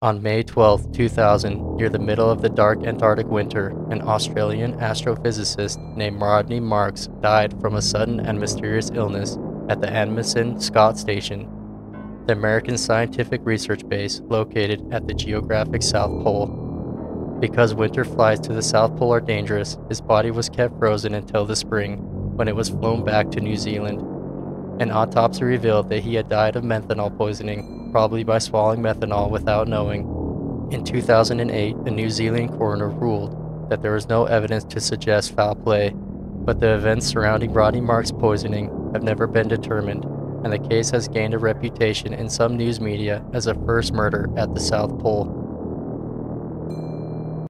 On May 12, 2000, near the middle of the dark Antarctic winter, an Australian astrophysicist named Rodney Marks died from a sudden and mysterious illness at the Amundsen Scott Station, the American scientific research base located at the geographic South Pole. Because winter flights to the South Pole are dangerous, his body was kept frozen until the spring, when it was flown back to New Zealand. An autopsy revealed that he had died of methanol poisoning probably by swallowing methanol without knowing. In 2008, the New Zealand coroner ruled that there was no evidence to suggest foul play, but the events surrounding Rodney Marks' poisoning have never been determined, and the case has gained a reputation in some news media as a first murder at the South Pole.